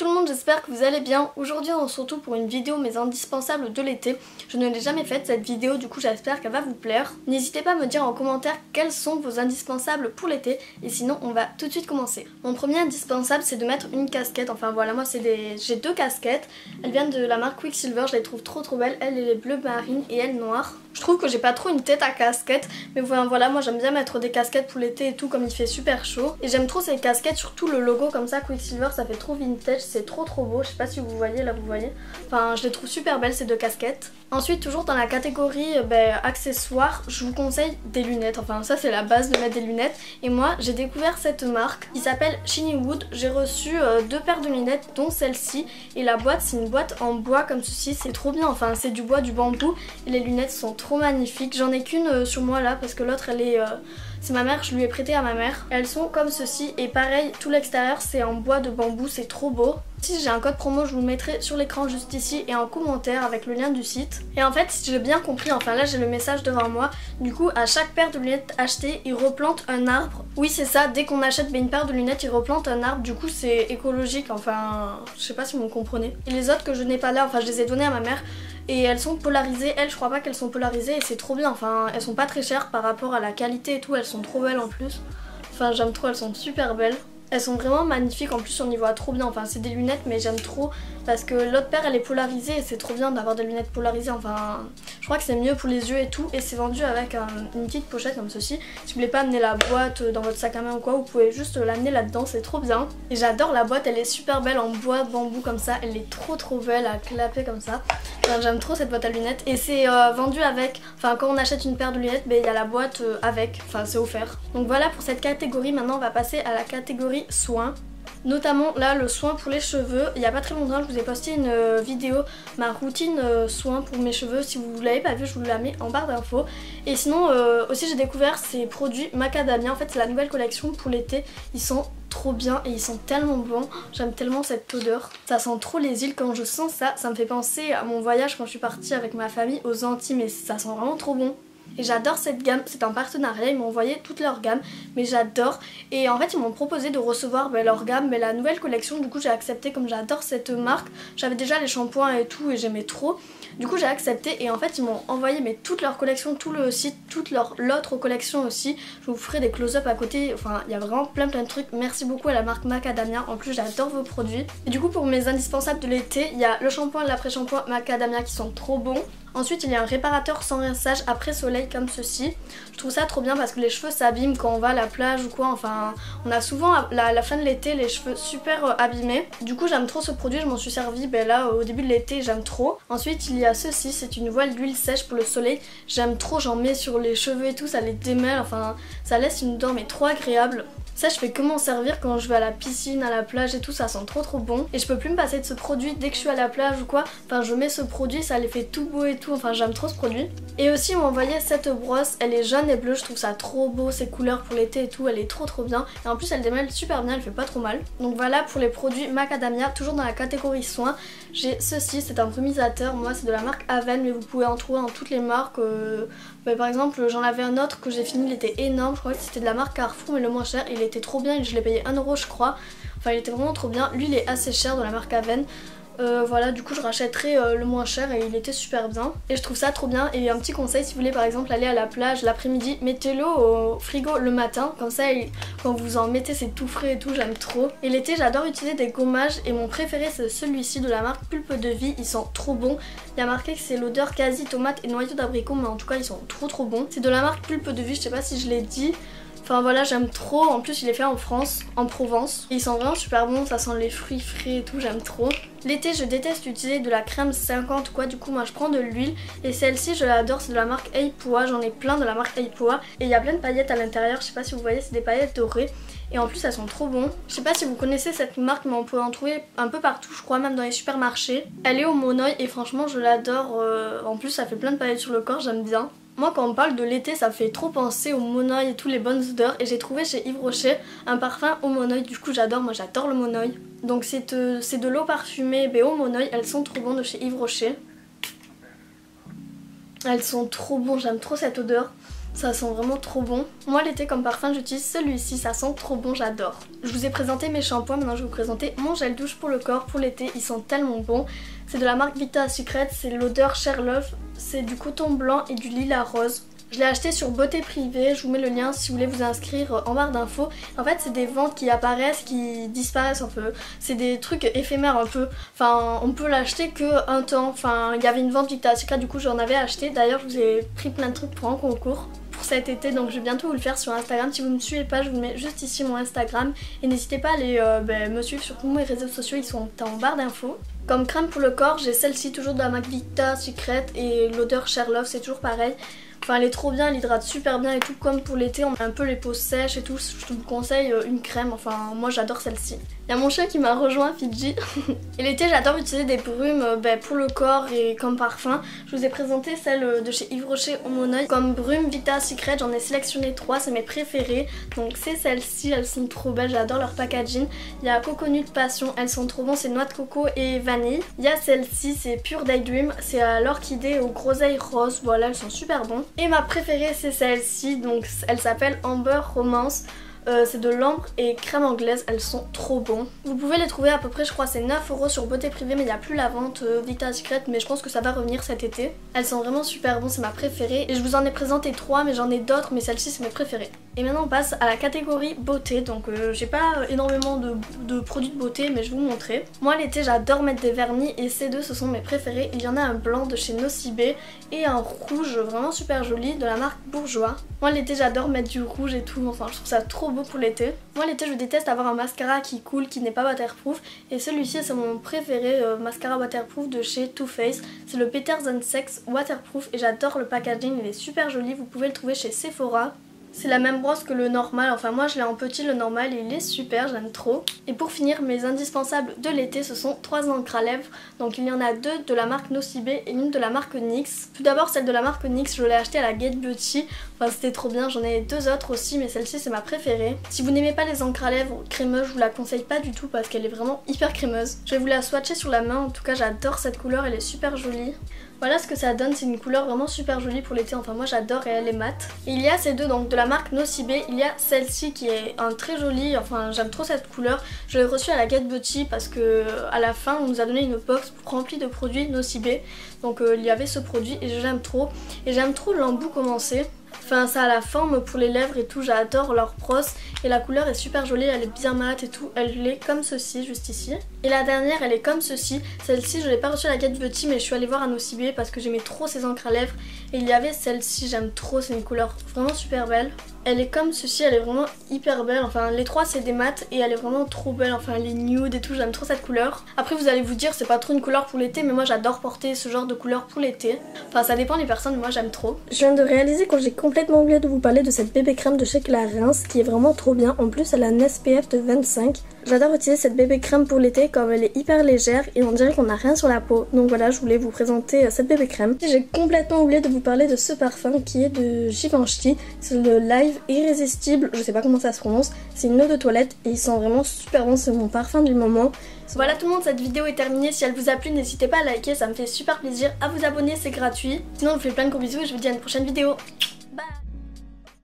tout le j'espère que vous allez bien. Aujourd'hui on se retrouve pour une vidéo mes indispensables de l'été. Je ne l'ai jamais faite cette vidéo, du coup j'espère qu'elle va vous plaire. N'hésitez pas à me dire en commentaire quels sont vos indispensables pour l'été et sinon on va tout de suite commencer. Mon premier indispensable c'est de mettre une casquette, enfin voilà moi c'est des... j'ai deux casquettes. Elles viennent de la marque Quicksilver, je les trouve trop trop belles. Elle est bleu marine et elle noire. Je trouve que j'ai pas trop une tête à casquette, mais voilà, moi j'aime bien mettre des casquettes pour l'été et tout comme il fait super chaud. Et j'aime trop ces casquettes, surtout le logo comme ça Quicksilver, ça fait trop vintage, c'est trop trop beau. Je sais pas si vous voyez, là vous voyez. Enfin, je les trouve super belles ces deux casquettes. Ensuite, toujours dans la catégorie euh, ben, accessoires, je vous conseille des lunettes. Enfin, ça c'est la base de mettre des lunettes. Et moi, j'ai découvert cette marque qui s'appelle Wood. J'ai reçu euh, deux paires de lunettes, dont celle-ci. Et la boîte, c'est une boîte en bois comme ceci. C'est trop bien. Enfin, c'est du bois, du bambou. Et les lunettes sont trop magnifiques. J'en ai qu'une euh, sur moi là parce que l'autre, elle est... c'est ma mère, je lui ai prêté à ma mère. Elles sont comme ceci. Et pareil, tout l'extérieur, c'est en bois de bambou. C'est trop beau. Si j'ai un code promo, je vous le mettrai sur l'écran juste ici et en commentaire avec le lien du site. Et en fait, si j'ai bien compris, enfin là j'ai le message devant moi, du coup à chaque paire de lunettes achetées, ils replantent un arbre. Oui c'est ça, dès qu'on achète une paire de lunettes, ils replantent un arbre, du coup c'est écologique, enfin je sais pas si vous me comprenez. Et les autres que je n'ai pas là, enfin je les ai données à ma mère et elles sont polarisées, elles je crois pas qu'elles sont polarisées et c'est trop bien, enfin elles sont pas très chères par rapport à la qualité et tout, elles sont trop belles en plus. Enfin j'aime trop, elles sont super belles. Elles sont vraiment magnifiques, en plus on y voit trop bien, enfin c'est des lunettes mais j'aime trop parce que l'autre paire elle est polarisée et c'est trop bien d'avoir des lunettes polarisées, enfin je crois que c'est mieux pour les yeux et tout et c'est vendu avec une petite pochette comme ceci. Si vous voulez pas amener la boîte dans votre sac à main ou quoi, vous pouvez juste l'amener là-dedans, c'est trop bien. Et j'adore la boîte, elle est super belle en bois bambou comme ça, elle est trop trop belle à clapper comme ça. j'aime trop cette boîte à lunettes et c'est euh, vendu avec, enfin quand on achète une paire de lunettes, ben, il y a la boîte euh, avec, enfin c'est offert. Donc voilà pour cette catégorie, maintenant on va passer à la catégorie soins. Notamment là le soin pour les cheveux, il n'y a pas très longtemps je vous ai posté une euh, vidéo, ma routine euh, soin pour mes cheveux, si vous ne l'avez pas vu je vous la mets en barre d'infos. Et sinon euh, aussi j'ai découvert ces produits macadamia, en fait c'est la nouvelle collection pour l'été, ils sont trop bien et ils sont tellement bons, j'aime tellement cette odeur. Ça sent trop les îles quand je sens ça, ça me fait penser à mon voyage quand je suis partie avec ma famille aux Antilles mais ça sent vraiment trop bon. Et j'adore cette gamme, c'est un partenariat, ils m'ont envoyé toute leur gamme, mais j'adore. Et en fait ils m'ont proposé de recevoir ben, leur gamme, mais la nouvelle collection, du coup j'ai accepté comme j'adore cette marque. J'avais déjà les shampoings et tout et j'aimais trop. Du coup j'ai accepté et en fait ils m'ont envoyé mais toute leur collection, tout le site, toute leur l'autre collection aussi. Je vous ferai des close-up à côté, enfin il y a vraiment plein plein de trucs. Merci beaucoup à la marque Macadamia, en plus j'adore vos produits. Et du coup pour mes indispensables de l'été, il y a le shampoing et l'après-shampoing Macadamia qui sont trop bons. Ensuite il y a un réparateur sans rinçage après soleil comme ceci. Je trouve ça trop bien parce que les cheveux s'abîment quand on va à la plage ou quoi. Enfin on a souvent à la, fin de l'été les cheveux super euh, abîmés. Du coup j'aime trop ce produit, je m'en suis servi ben là au début de l'été j'aime trop. Ensuite il y a ceci, c'est une voile d'huile sèche pour le soleil. J'aime trop, j'en mets sur les cheveux et tout, ça les démêle. Enfin ça laisse une odeur mais trop agréable. Ça je fais que m'en servir quand je vais à la piscine, à la plage et tout, ça sent trop trop bon. Et je peux plus me passer de ce produit dès que je suis à la plage ou quoi. Enfin je mets ce produit, ça les fait tout beau et tout, enfin j'aime trop ce produit. Et aussi on m'a envoyé cette brosse, elle est jaune et bleue, je trouve ça trop beau, ces couleurs pour l'été et tout, elle est trop trop bien. Et en plus elle démêle super bien, elle fait pas trop mal. Donc voilà pour les produits Macadamia, toujours dans la catégorie soins. J'ai ceci, c'est un brumisateur, moi c'est de la marque Aven mais vous pouvez en trouver dans toutes les marques. Euh, bah, par exemple j'en avais un autre que j'ai fini, il était énorme, je crois que c'était de la marque Carrefour mais le moins cher, il était trop bien, je l'ai payé 1€ je crois. Enfin il était vraiment trop bien, lui est assez cher de la marque Aven. Euh, voilà, du coup je rachèterai euh, le moins cher et il était super bien. Et je trouve ça trop bien. Et un petit conseil, si vous voulez par exemple aller à la plage l'après-midi, mettez-le au frigo le matin. Comme ça, quand vous en mettez, c'est tout frais et tout, j'aime trop. Et l'été, j'adore utiliser des gommages. Et mon préféré, c'est celui-ci de la marque Pulpe de Vie. Ils sont trop bons. Il a marqué que c'est l'odeur quasi tomate et noyau d'abricot, mais en tout cas, ils sont trop trop bons. C'est de la marque Pulpe de Vie, je sais pas si je l'ai dit. Enfin voilà, j'aime trop. En plus, il est fait en France, en Provence. Ils sont vraiment super bons, ça sent les fruits frais et tout, j'aime trop. L'été, je déteste utiliser de la crème 50 quoi, du coup moi je prends de l'huile. Et celle-ci, je l'adore, c'est de la marque Eipoa. J'en ai plein de la marque Eipoa. Et il y a plein de paillettes à l'intérieur, je sais pas si vous voyez, c'est des paillettes dorées. Et en plus, elles sont trop bons. Je sais pas si vous connaissez cette marque, mais on peut en trouver un peu partout, je crois, même dans les supermarchés. Elle est au Monoï et franchement, je l'adore. Euh, en plus, ça fait plein de paillettes sur le corps, j'aime bien. Moi quand on parle de l'été ça fait trop penser au monoeil et tous les bonnes odeurs et j'ai trouvé chez Yves Rocher un parfum au monoeil du coup j'adore, moi j'adore le monoeil. Donc c'est euh, de l'eau parfumée mais au monoeil, elles sont trop bonnes de chez Yves Rocher. Elles sont trop bonnes, j'aime trop cette odeur. Ça sent vraiment trop bon. Moi l'été comme parfum j'utilise celui-ci, ça sent trop bon, j'adore. Je vous ai présenté mes shampoings, maintenant je vais vous présenter mon gel douche pour le corps pour l'été. Ils sont tellement bons. C'est de la marque Victoria's Secret, c'est l'odeur Cher Love. C'est du coton blanc et du lilas rose. Je l'ai acheté sur Beauté Privée, je vous mets le lien si vous voulez vous inscrire en barre d'infos. En fait c'est des ventes qui apparaissent, qui disparaissent un peu. C'est des trucs éphémères un peu. Enfin on peut l'acheter que un temps. Enfin il y avait une vente Victoria's Secret du coup j'en avais acheté. D'ailleurs je vous ai pris plein de trucs pour un concours pour cet été donc je vais bientôt vous le faire sur Instagram. Si vous ne me suivez pas je vous mets juste ici mon Instagram et n'hésitez pas à aller euh, ben, me suivre sur tous mes réseaux sociaux, ils sont en barre d'infos. Comme crème pour le corps, j'ai celle-ci toujours de la Victoria's Secret et l'odeur Cher Love, c'est toujours pareil. Enfin elle est trop bien, elle hydrate super bien et tout comme pour l'été on a un peu les peaux sèches et tout. Je vous conseille euh, une crème, enfin moi j'adore celle-ci. Il y a mon chien qui m'a rejoint, Fidji. et l'été j'adore utiliser des brumes euh, ben, pour le corps et comme parfum. Je vous ai présenté celle euh, de chez Yves Rocher au. Comme brume Vita Secret, j'en ai sélectionné trois, c'est mes préférées. Donc c'est celles-ci, elles sont trop belles, j'adore leur packaging. Il y a Coconut Passion, elles sont trop bonnes, c'est noix de coco et vanille. Il y a celle-ci, c'est Pure Daydream, c'est à l'orchidée au groseille rose. Voilà, elles sont super bonnes. Et ma préférée c'est celle-ci, donc elle s'appelle Amber Romance. Euh, c'est de l'ambre et crème anglaise, elles sont trop bons. Vous pouvez les trouver à peu près, je crois c'est 9 euros sur Beauté Privée mais il n'y a plus la vente euh, Victoria's Secret mais je pense que ça va revenir cet été. Elles sont vraiment super bonnes, c'est ma préférée et je vous en ai présenté 3 mais j'en ai d'autres mais celle-ci c'est mes préférées. Et maintenant on passe à la catégorie beauté, donc euh, j'ai pas énormément de, produits de beauté mais je vais vous montrer. Moi l'été j'adore mettre des vernis et ces deux ce sont mes préférés. Il y en a un blanc de chez Nocibé et un rouge vraiment super joli de la marque Bourgeois. Moi l'été j'adore mettre du rouge et tout, enfin je trouve ça trop beau pour l'été. Moi l'été je déteste avoir un mascara qui coule, qui n'est pas waterproof et celui-ci c'est mon préféré euh, mascara waterproof de chez Too Faced. C'est le Peters Sex waterproof et j'adore le packaging, il est super joli, vous pouvez le trouver chez Sephora. C'est la même brosse que le normal, enfin moi je l'ai en petit le normal et il est super, j'aime trop. Et pour finir, mes indispensables de l'été, ce sont trois encres à lèvres. Donc il y en a deux de la marque Nocibé et une de la marque NYX. Tout d'abord celle de la marque NYX, je l'ai achetée à la Get Beauty. Enfin c'était trop bien, j'en ai deux autres aussi mais celle-ci c'est ma préférée. Si vous n'aimez pas les encres à lèvres crémeuses, je vous la conseille pas du tout parce qu'elle est vraiment hyper crémeuse. Je vais vous la swatcher sur la main, en tout cas j'adore cette couleur, elle est super jolie. Voilà ce que ça donne, c'est une couleur vraiment super jolie pour l'été, enfin moi j'adore et elle est mate. il y a ces deux donc de la marque Nocibé, il y a celle-ci qui est un très jolie, enfin j'aime trop cette couleur. Je l'ai reçue à la Get Beauty parce que à la fin on nous a donné une box remplie de produits Nocibé. Donc euh, il y avait ce produit et j'aime trop. Et j'aime trop l'embout commencé. Enfin ça a la forme pour les lèvres et tout, j'adore leur brosse. Et la couleur est super jolie, elle est bien mate et tout, elle est comme ceci juste ici. Et la dernière elle est comme ceci, celle-ci je l'ai pas reçue à la Get Beauty mais je suis allée voir à Nocibé parce que j'aimais trop ces encres à lèvres. Et il y avait celle-ci, j'aime trop, c'est une couleur vraiment super belle. Elle est comme ceci, elle est vraiment hyper belle. Enfin, les trois c'est des mates et elle est vraiment trop belle. Enfin, elle est nude et tout, j'aime trop cette couleur. Après, vous allez vous dire, c'est pas trop une couleur pour l'été, mais moi j'adore porter ce genre de couleur pour l'été. Enfin, ça dépend des personnes, moi j'aime trop. Je viens de réaliser quand j'ai complètement oublié de vous parler de cette bébé crème de chez Clarins qui est vraiment trop bien. En plus, elle a un SPF de 25. J'adore utiliser cette bébé crème pour l'été comme elle est hyper légère et on dirait qu'on n'a rien sur la peau. Donc voilà, je voulais vous présenter euh, cette bébé crème. J'ai complètement oublié de vous parler de ce parfum qui est de Givenchy. C'est le Live Irrésistible, je sais pas comment ça se prononce. C'est une eau de toilette et il sent vraiment super bon, c'est mon parfum du moment. Voilà tout le monde, cette vidéo est terminée. Si elle vous a plu, n'hésitez pas à liker, ça me fait super plaisir. À vous abonner, c'est gratuit. Sinon, je vous fais plein de gros bisous et je vous dis à une prochaine vidéo.